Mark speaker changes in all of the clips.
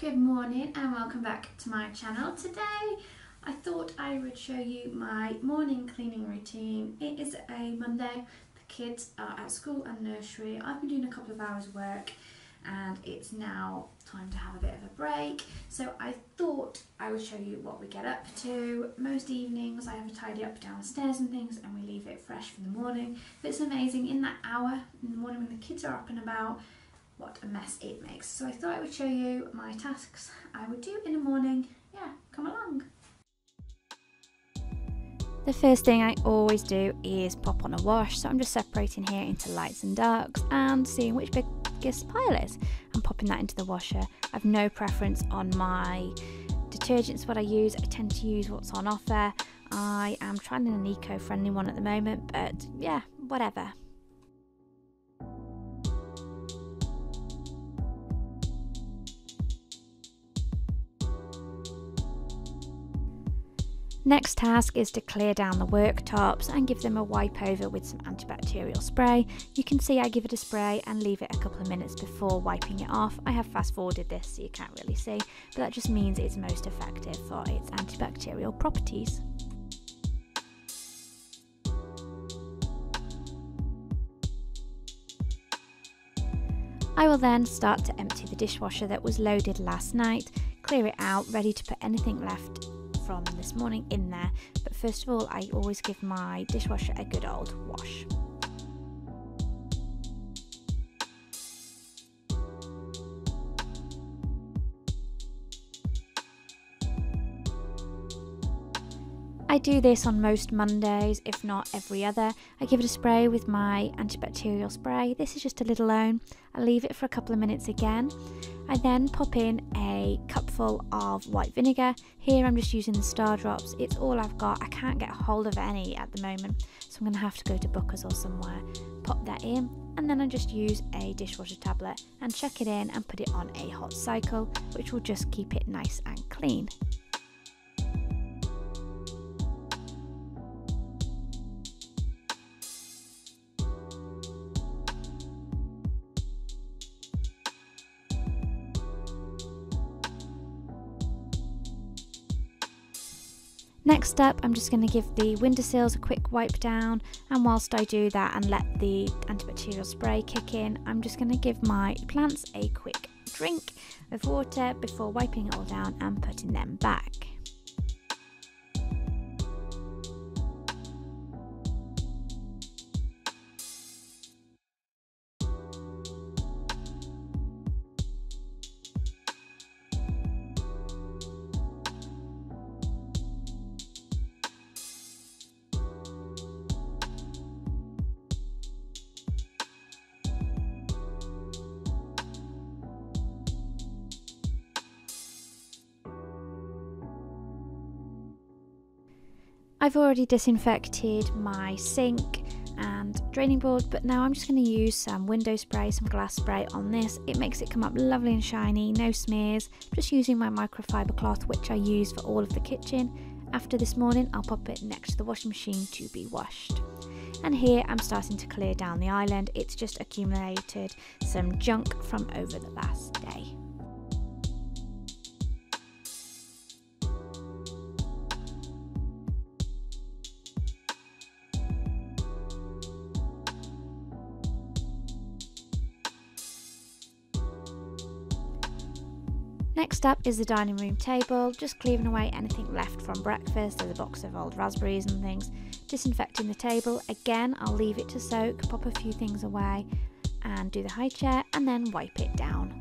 Speaker 1: Good morning and welcome back to my channel. Today I thought I would show you my morning cleaning routine. It is a Monday, the kids are at school and nursery. I've been doing a couple of hours work and it's now time to have a bit of a break. So I thought I would show you what we get up to. Most evenings I have a tidy up downstairs and things and we leave it fresh for the morning. But it's amazing in that hour in the morning when the kids are up and about what a mess it makes. So I thought I would show you my tasks I would do in the morning. Yeah, come along.
Speaker 2: The first thing I always do is pop on a wash, so I'm just separating here into lights and darks and seeing which biggest pile is I'm popping that into the washer. I've no preference on my detergents what I use, I tend to use what's on offer. I am trying an eco-friendly one at the moment, but yeah, whatever. Next task is to clear down the worktops and give them a wipe over with some antibacterial spray. You can see I give it a spray and leave it a couple of minutes before wiping it off. I have fast forwarded this so you can't really see, but that just means it's most effective for its antibacterial properties. I will then start to empty the dishwasher that was loaded last night, clear it out, ready to put anything left from this morning in there. But first of all, I always give my dishwasher a good old wash. I do this on most Mondays, if not every other. I give it a spray with my antibacterial spray. This is just a little alone. I leave it for a couple of minutes again. I then pop in a cupful of white vinegar. Here I'm just using the Stardrops. It's all I've got. I can't get hold of any at the moment, so I'm going to have to go to Booker's or somewhere. Pop that in, and then I just use a dishwasher tablet and chuck it in and put it on a hot cycle, which will just keep it nice and clean. Next up, I'm just going to give the windowsills a quick wipe down and whilst I do that and let the antibacterial spray kick in, I'm just going to give my plants a quick drink of water before wiping it all down and putting them back. I've already disinfected my sink and draining board but now I'm just going to use some window spray, some glass spray on this. It makes it come up lovely and shiny, no smears. Just using my microfiber cloth which I use for all of the kitchen. After this morning I'll pop it next to the washing machine to be washed. And here I'm starting to clear down the island. It's just accumulated some junk from over the last day. Next up is the dining room table, just clearing away anything left from breakfast, there's a box of old raspberries and things. Disinfecting the table, again I'll leave it to soak, pop a few things away and do the high chair and then wipe it down.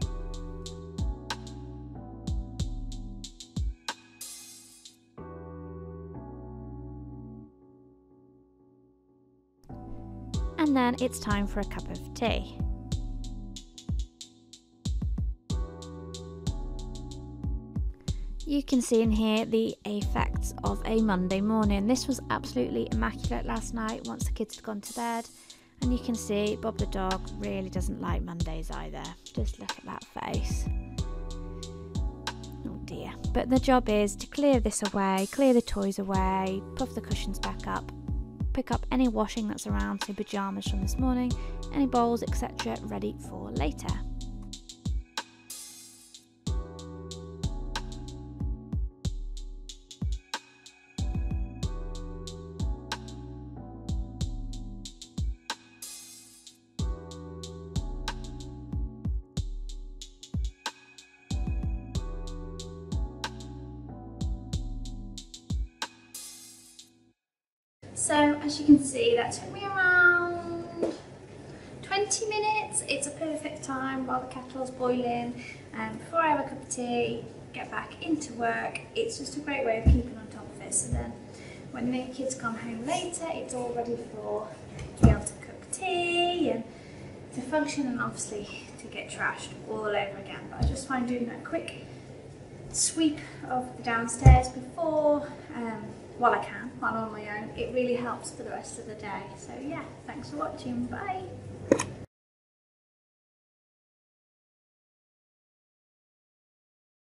Speaker 2: And then it's time for a cup of tea. You can see in here the effects of a Monday morning. This was absolutely immaculate last night once the kids had gone to bed. And you can see Bob the dog really doesn't like Mondays either. Just look at that face. Oh dear. But the job is to clear this away, clear the toys away, puff the cushions back up, pick up any washing that's around, so pyjamas from this morning, any bowls, etc., ready for later.
Speaker 1: So as you can see, that took me around 20 minutes. It's a perfect time while the kettle's boiling. And before I have a cup of tea, get back into work. It's just a great way of keeping on top of it. So then when the kids come home later, it's all ready for to be able to cook tea and to function and obviously to get trashed all over again. But I just find doing that quick sweep of the downstairs before, um, while I can, while I'm on my own, it really helps for the rest of the day. So yeah, thanks for watching, bye!